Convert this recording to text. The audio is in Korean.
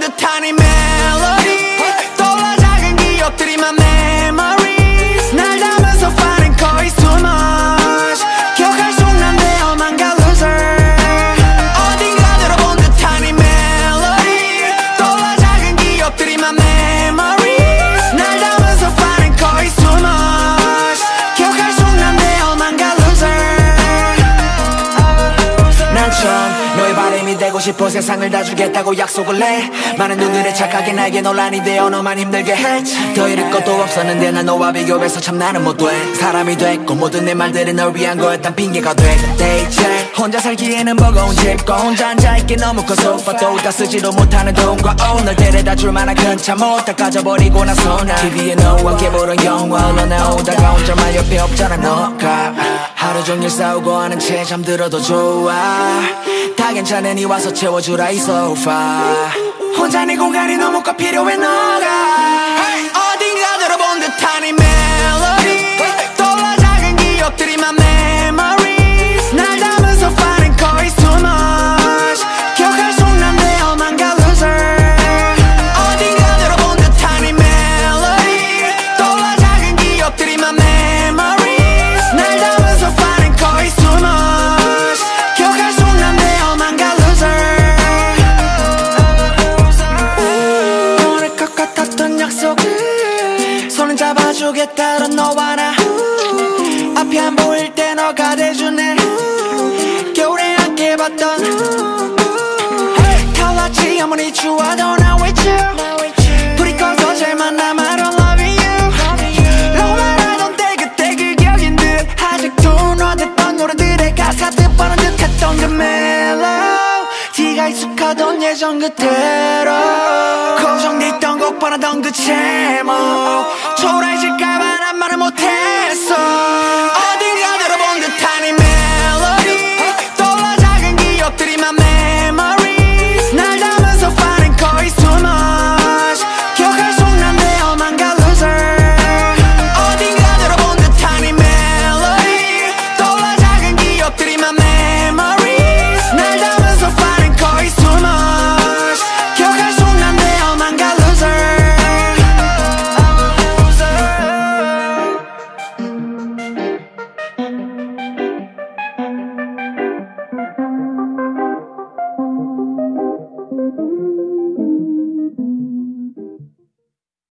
듯한 이 멜로디. 떠올라 작은 기억들이 맘에 싶어 세상을 다 주겠다고 약속을 해. 많은 눈들의 착하게 나에게 논란이 되어 너만 힘들게 했지 더 잃을 것도 없었는데 난 너와 비교해서 참 나는 못돼. 사람이 됐고 모든 내 말들이 널 위한 거였단 핑계가 돼대 이제 혼자 살기에는 버거운 집과 혼자 앉아있기 너무 커서 오빠도 다 쓰지도 못하는 돈과 오늘 데려다 줄 만한 큰차못다 가져버리고 나서 나. TV에 너와 함께 보던 영화 너 나오다가 혼자만 옆에 없잖아 너가 하루 종일 싸우고 하는 채 잠들어도 좋아. 다 괜찮으니 와서 채워주라 이 소파 혼자 네 공간이 너무 꽉 필요해 너 잡아주겠다던 너와 나. 앞이 안 보일 때 너가 돼주네. 겨울에 함께 봤던. 달랐지 아무리 추워도 나 with you. 불이 꺼서 제일 만남 I don't love you. 너만 알던 때 그때 그 기억인 듯. 아직도 너 듣던 노래들의 가사 듣보는 듯했던 그 멜로디가 익숙하던 예전 그대로 뻔하던 그 제목. 초라해질까봐 난 말을 못했어.